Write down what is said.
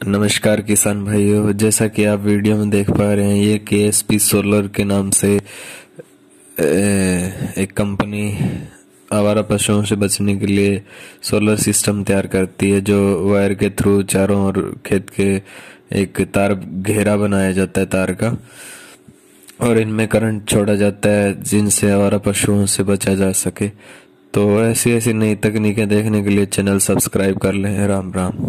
नमस्कार किसान भाइयों, जैसा कि आप वीडियो में देख पा रहे हैं, ये के एस पी सोलर के नाम से एक कंपनी आवारा पशुओं से बचने के लिए सोलर सिस्टम तैयार करती है, जो वायर के थ्रू चारों ओर खेत के एक तार घेरा बनाया जाता है तार का, और इनमें करंट छोड़ा जाता है जिनसे आवारा पशुओं से बचा जा सके। तो ऐसी ऐसी नई तकनीकें देखने के लिए चैनल सब्सक्राइब कर लें। राम राम।